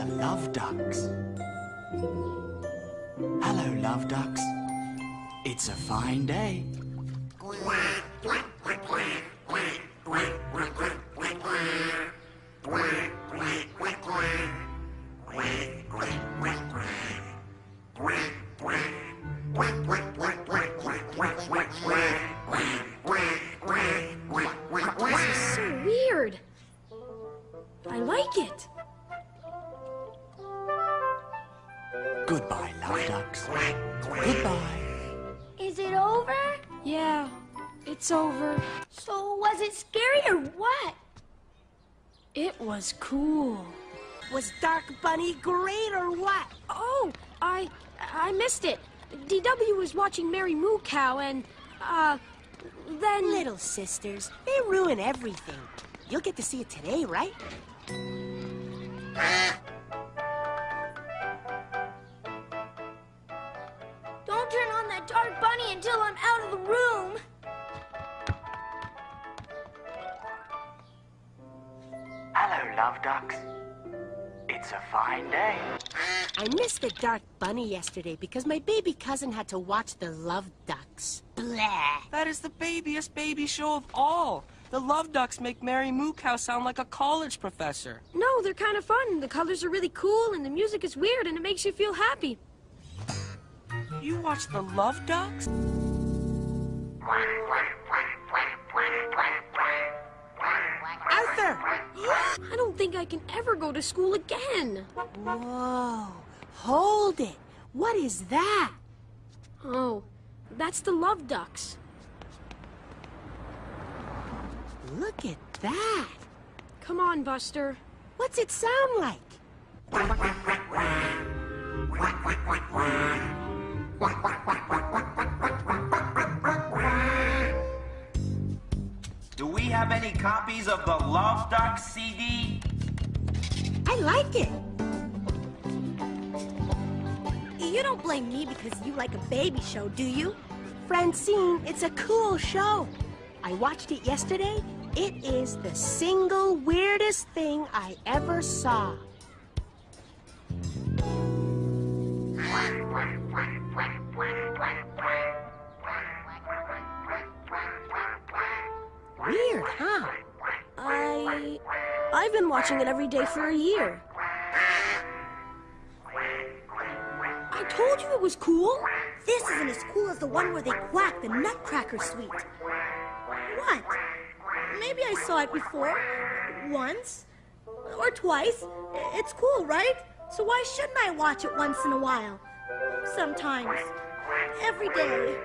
the love ducks. Hello, love ducks. It's a fine day. This is so weird. I like it. Goodbye, love ducks. Goodbye. Is it over? Yeah, it's over. So was it scary or what? It was cool. Was Dark Bunny great or what? Oh, I I missed it. DW was watching Mary Moo Cow and uh then Little sisters, they ruin everything. You'll get to see it today, right? Don't turn on that dark bunny until I'm out of the room. Hello, love ducks. It's a fine day. I missed the Dark Bunny yesterday because my baby cousin had to watch the Love Ducks. Blah. That is the babiest baby show of all. The Love Ducks make Mary Moo Cow sound like a college professor. no, they're kind of fun. The colors are really cool and the music is weird and it makes you feel happy. You watch the Love Ducks? Arthur! I don't think I can ever go to school again. Whoa. Hold it. What is that? Oh, that's the Love Ducks. Look at that. Come on, Buster. What's it sound like? Have any copies of the Love Ducks CD? I like it. You don't blame me because you like a baby show, do you? Francine, it's a cool show. I watched it yesterday. It is the single weirdest thing I ever saw. Weird, huh? I I've been watching it every day for a year. I told you it was cool. This isn't as cool as the one where they quack the Nutcracker Suite. What? Maybe I saw it before. Once. Or twice. It's cool, right? So why shouldn't I watch it once in a while? Sometimes. Every day.